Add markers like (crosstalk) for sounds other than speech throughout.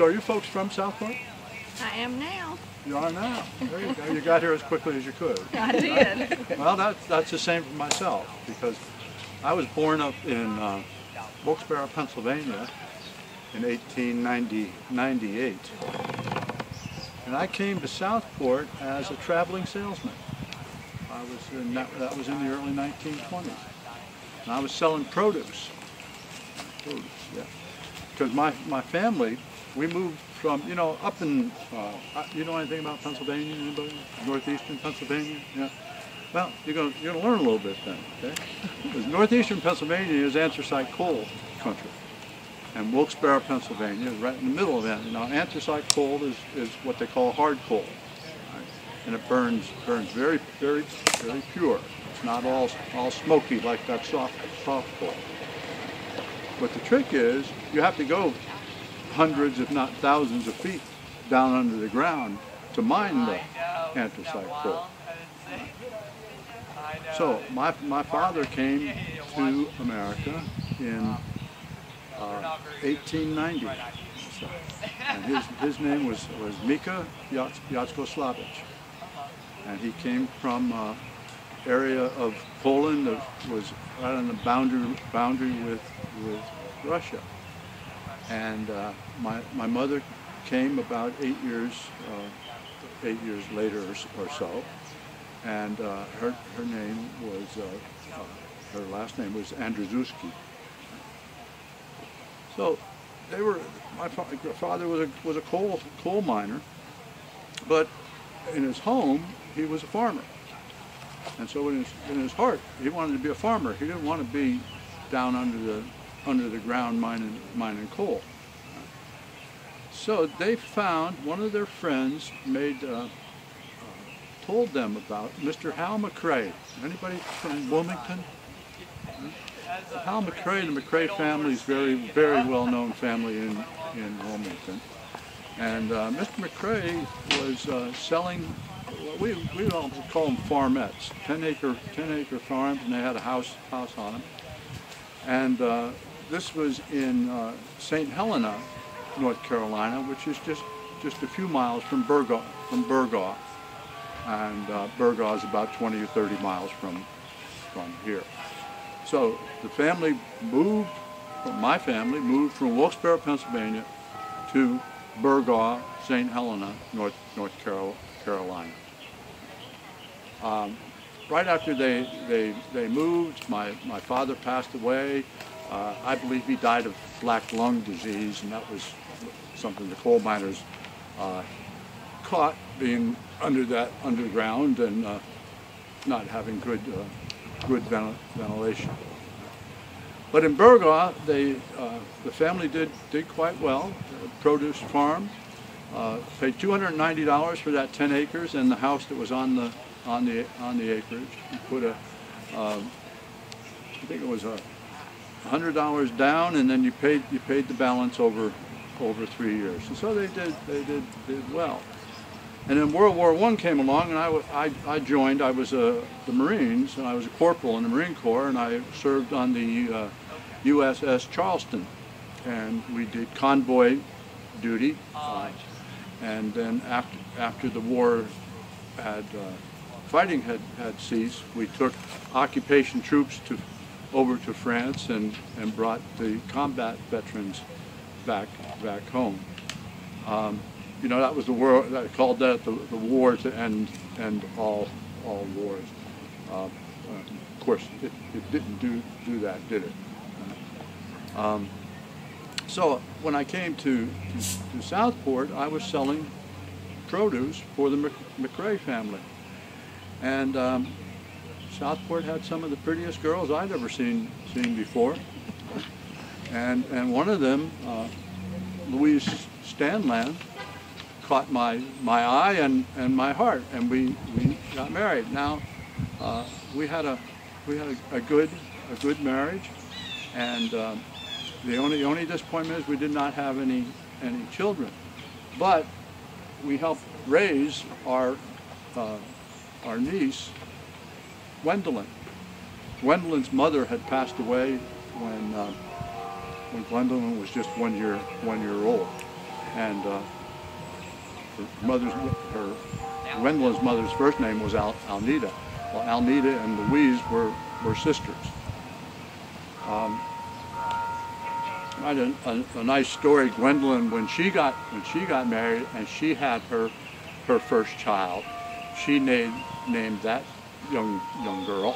So are you folks from Southport? I am now. You are now. There you go. You got here as quickly as you could. (laughs) I did. Well, that, that's the same for myself because I was born up in uh, Wilkes-Barre, Pennsylvania in 1898. And I came to Southport as a traveling salesman. I was in that, that was in the early 1920s. And I was selling produce. Produce, yeah. Because my, my family, we moved from, you know, up in, uh, uh, you know anything about Pennsylvania, anybody? Northeastern Pennsylvania? Yeah. Well, you're going you're gonna learn a little bit then, okay? Because northeastern Pennsylvania is anthracite coal country. And Wilkes-Barre, Pennsylvania is right in the middle of that. Now, anthracite coal is, is what they call hard coal. Right? And it burns, burns very, very, very pure. It's not all, all smoky like that soft, soft coal. But the trick is, you have to go hundreds, if not thousands of feet down under the ground to mine the anthracite coal. So my, my father came to America in uh, 1890. So, and his, his name was, was Mika Yatsko And he came from uh, area of Poland that was right on the boundary, boundary with, with Russia. And uh, my, my mother came about eight years, uh, eight years later or, so and uh, her her name was uh, uh, her last name was Andrzejewski. So they were my fa father was a was a coal coal miner, but in his home he was a farmer, and so in his in his heart he wanted to be a farmer. He didn't want to be down under the under the ground mining mining coal. So they found one of their friends made uh, told them about Mr. Hal MacRae. Anybody from Wilmington? Hal MacRae, the MacRae family is very, very well-known family in, in Wilmington. And uh, Mr. MacRae was uh, selling, we, we all call them farmettes, 10 acre, 10 acre farms, and they had a house, house on them. And uh, this was in uh, St. Helena, North Carolina, which is just, just a few miles from Burgaw, from Burgaw and uh, Burgaw is about 20 or 30 miles from, from here. So the family moved, my family moved from Wilkes-Barre, Pennsylvania to Burgaw, St. Helena, North, North Carolina. Um, right after they, they, they moved, my, my father passed away. Uh, I believe he died of black lung disease, and that was something the coal miners uh, caught being under that underground and uh, not having good uh, good ventilation. But in Burgaw, they uh, the family did did quite well. Produce farm, uh, paid $290 for that 10 acres and the house that was on the on the on the acreage. You put a um, I think it was a hundred dollars down, and then you paid you paid the balance over over three years. And so they did they did did well. And then World War I came along and I, I, I joined, I was a, the Marines and I was a corporal in the Marine Corps and I served on the uh, USS Charleston and we did convoy duty. Uh, and then after, after the war had, uh, fighting had, had ceased, we took occupation troops to, over to France and, and brought the combat veterans back, back home. Um, you know, that was the war, that called that the, the war to end, end all, all wars. Uh, of course, it, it didn't do, do that, did it? Um, so when I came to, to, to, Southport, I was selling produce for the MacRae family. And um, Southport had some of the prettiest girls I'd ever seen, seen before. And, and one of them, uh, Louise Stanland, caught my, my eye and, and my heart, and we, we got married. Now, uh, we had a we had a, a, good a good marriage, and uh, the only the only disappointment is we did not have any any children, but we helped raise our uh, our niece, Gwendolyn. Gwendolyn's mother had passed away when uh, when Gwendolyn was just one year one year old and uh, her mother's her Gwendolyn's mother's first name was Al, Alnita. Well, Alnita and Louise were were sisters. Um, I had a, a, a nice story. Gwendolyn, when she got when she got married and she had her her first child, she named named that young young girl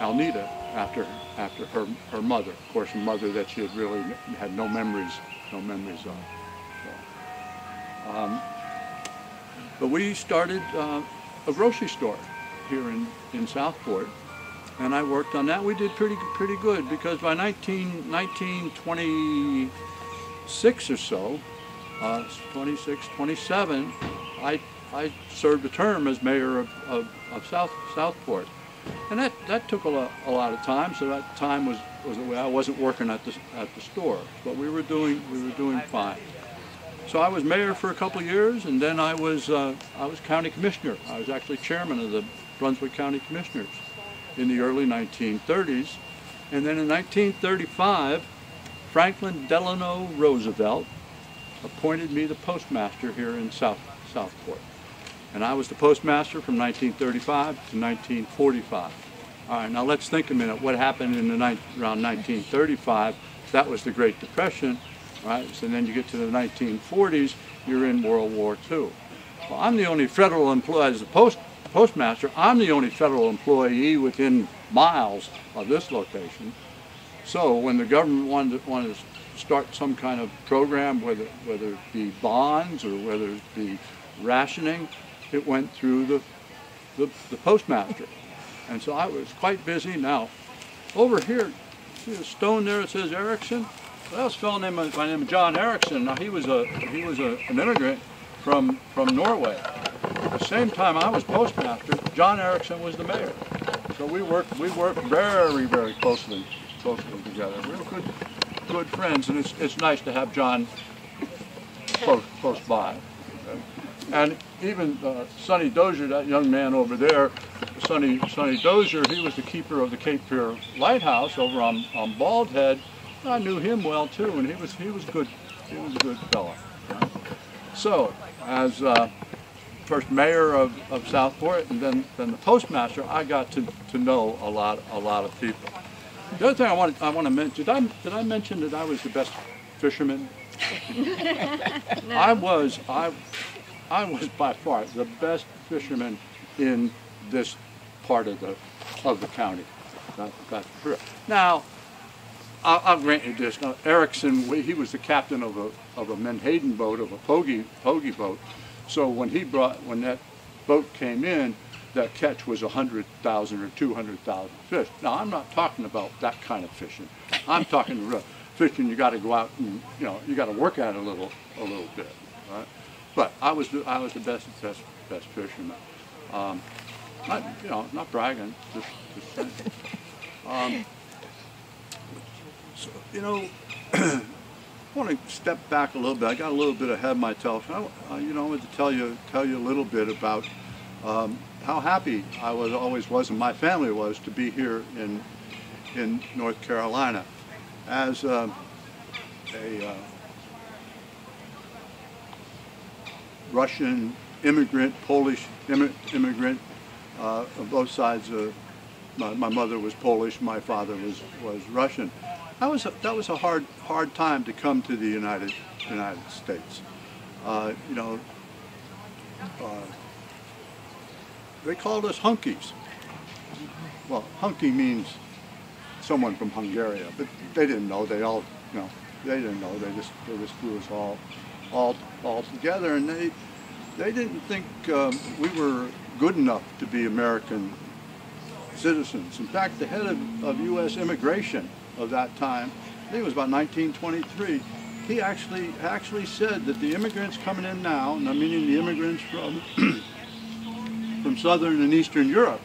Alnita after after her her mother. Of course, a mother that she had really had no memories no memories of. So, um, but we started uh, a grocery store here in in Southport, and I worked on that. We did pretty pretty good because by 19, 1926 or so, uh, 26, 27, I I served a term as mayor of, of, of South Southport, and that, that took a lot, a lot of time. So that time was was I wasn't working at the at the store, but we were doing we were doing fine. So I was mayor for a couple of years, and then I was uh, I was county commissioner. I was actually chairman of the Brunswick County Commissioners in the early 1930s, and then in 1935, Franklin Delano Roosevelt appointed me the postmaster here in South Southport. And I was the postmaster from 1935 to 1945. All right, now let's think a minute. What happened in the around 1935? That was the Great Depression, right? So then you get to the 1940s, you're in World War II. Well, I'm the only federal employee as a post postmaster. I'm the only federal employee within miles of this location. So when the government wanted to, wanted to start some kind of program, whether whether it be bonds or whether it be rationing, it went through the, the, the postmaster. And so I was quite busy. Now, over here, see a stone there that says Erickson? Well, that was a fellow named, by the name John Erickson. Now, he was, a, he was a, an immigrant from, from Norway. At the same time I was postmaster, John Erickson was the mayor. So we worked, we worked very, very closely, closely together. We were good, good friends, and it's, it's nice to have John close, close by. And even uh, Sonny Dosher, that young man over there, Sonny, Sonny Dosher, he was the keeper of the Cape Fear Lighthouse over on, on Bald Head. I knew him well too, and he was he was good. He was a good fellow. So, as uh, first mayor of, of Southport and then, then the postmaster, I got to, to know a lot a lot of people. The other thing I want I want to mention did I did I mention that I was the best fisherman? (laughs) I was I I was by far the best fisherman in this part of the of the county. That, that's true. Now, I'll, I'll grant you this. Now, Erickson, he was the captain of a of a Menhaden boat, of a pogey pogey boat. So when he brought when that boat came in, that catch was a hundred thousand or two hundred thousand fish. Now, I'm not talking about that kind of fishing. I'm talking real fishing. You got to go out and you know you got to work at it a little a little bit, right? But I was I was the best best best fisherman. Um, not you know not bragging, just just. Um, so you know, (clears throat) I want to step back a little bit. I got a little bit ahead of myself. I, uh, you know, I wanted to tell you tell you a little bit about um, how happy I was always was and my family was to be here in in North Carolina as um, a uh, Russian immigrant, Polish immi- immigrant uh, on both sides. Of, my, my mother was Polish, my father was, was Russian. That was a, that was a hard hard time to come to the United United States. Uh, you know, uh, they called us hunkies. Well, hunky means someone from Hungary, but they didn't know. They all, you know, they didn't know. They just they just threw us all all all together, and they they didn't think um, we were good enough to be American citizens. In fact, the head of, of U.S. immigration of that time, I think it was about 1923, he actually actually said that the immigrants coming in now, and I'm meaning the immigrants from (clears throat) from southern and eastern Europe,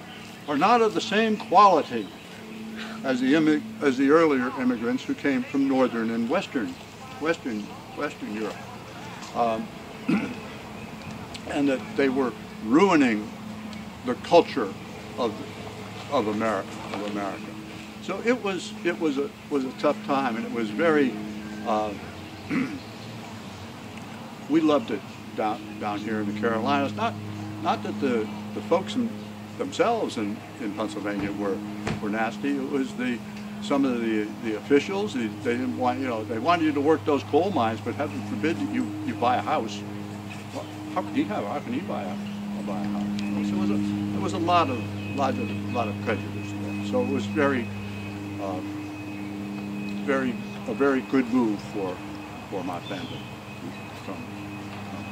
are not of the same quality as the as the earlier immigrants who came from northern and western western western Europe, um, and that they were ruining the culture of of America of America. So it was it was a was a tough time, and it was very. Uh, (clears throat) we loved it down down here in the Carolinas. Not not that the the folks in, themselves in, in Pennsylvania were were nasty. It was the some of the the officials. They, they didn't want you know they wanted you to work those coal mines, but heaven forbid that you you buy a house. How can you have? How can you buy a buy a house? It was a there was a lot of lot of lot of prejudice there. So it was very um, very a very good move for for my family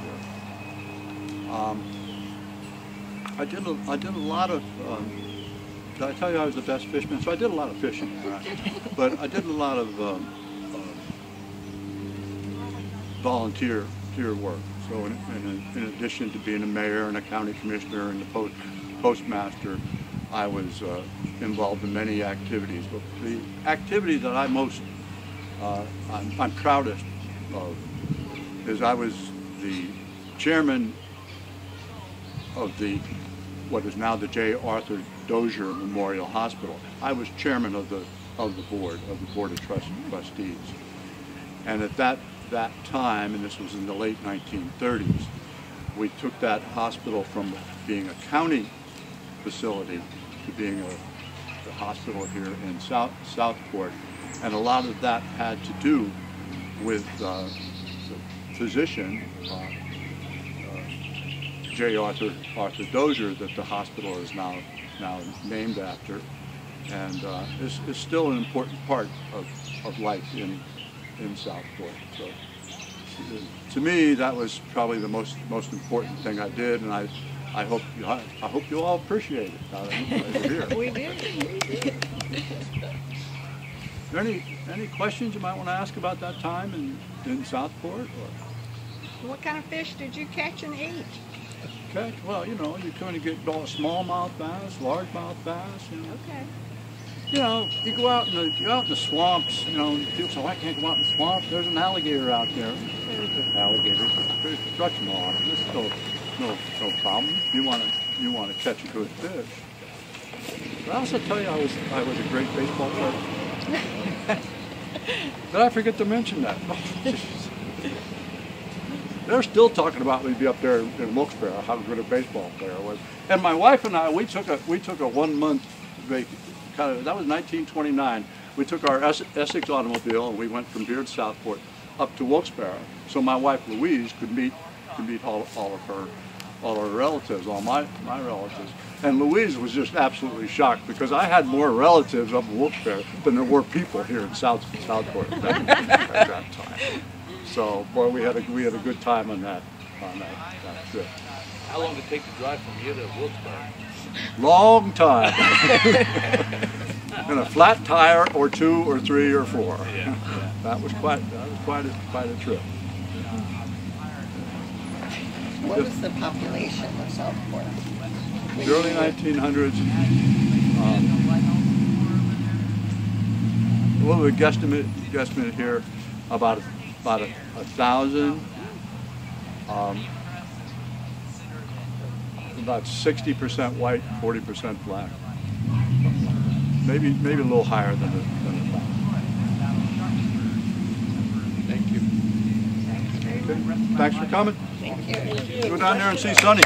here. Um, I did a, I did a lot of. Um, did I tell you I was the best fisherman? So I did a lot of fishing, right? but I did a lot of um, um, volunteer volunteer work. So in, in, in addition to being a mayor and a county commissioner and the post, postmaster, I was uh, involved in many activities. But the activity that I most uh, I'm, I'm proudest of is I was the chairman of the what is now the J. Arthur Dosher Memorial Hospital. I was chairman of the of the board of the board of trust, trustees, and at that that time, and this was in the late 1930s, we took that hospital from being a county facility to being a, hospital here in South Southport, and a lot of that had to do with uh, the physician. Uh, J. Arthur Arthur Dosher that the hospital is now now named after, and uh, is, is still an important part of, of life in in Southport. So to me, that was probably the most most important thing I did, and I I hope you I, I hope you all appreciate it. Now here. (laughs) We did. We (laughs) did. Any any questions you might want to ask about that time in in Southport? Or? What kind of fish did you catch and eat? Catch? Well, you know, you kind of get all smallmouth bass, largemouth bass. You know. Okay. You know, you go out in the you go out in the swamps. You know, and people say, "Well, I can't go out in the swamp. There's an alligator out there." There's an alligator. There's construction law on it. There's no no no problem. You want to you want to catch a good fish. But I also tell you, I was I was a great baseball player. (laughs) Did I forget to mention that? (laughs) they're still talking about me be up there in Wilkes-Barre, how good a baseball player I was. And my wife and I, we took a we took a one month vac kind of that was 1929. We took our Essex automobile and we went from here to Southport up to Wilkes-Barre, so my wife Louise could meet could meet all, all of her all her relatives, all my my relatives. And Louise was just absolutely shocked because I had more relatives up in Wilkes-Barre than there were people here in South Southport at that, (laughs) at that time. So, boy, we had a we had a good time on that on that, that trip. How long did it take to drive from here to Wilkes-Barre? Long time. (laughs) and a flat tire or two or three or four. Yeah. (laughs) That was quite that was quite a quite a trip. What was the population of Southport? The early 1900s. Um, what would we guesstimate guesstimate here about about a, a thousand. Um, about 60% white, 40% black. Maybe maybe a little higher than the, than the. Thank you. Okay. Thanks for coming. Thank you. Go down there and see Sonny.